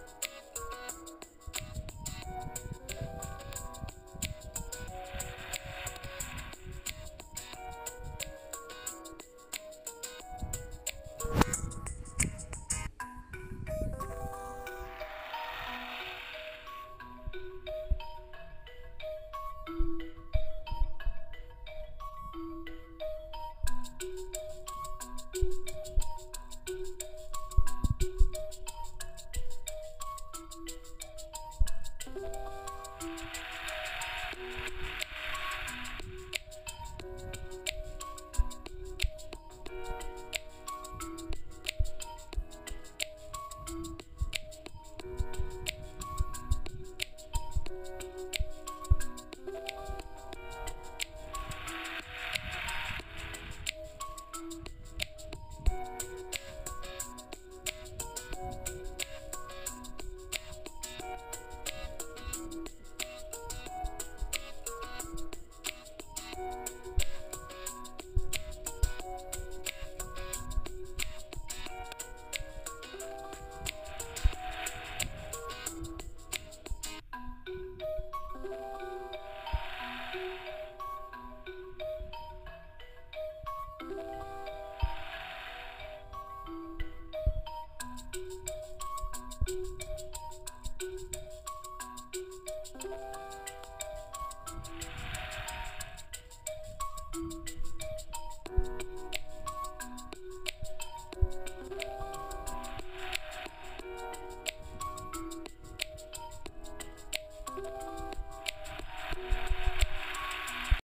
you Bye.